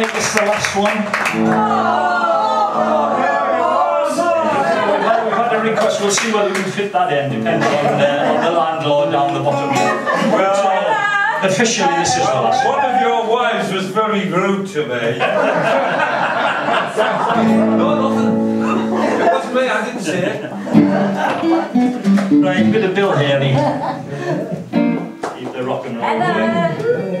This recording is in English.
make this the last one. We've had, we've had a request, we'll see whether we can fit that in, depending on, uh, on the landlord down the bottom. Well, uh, officially this is the last one. One of your wives was very rude to me. no, nothing. It wasn't me, I didn't say it. Right, bit of Bill Haley. Keep the rock and roll going.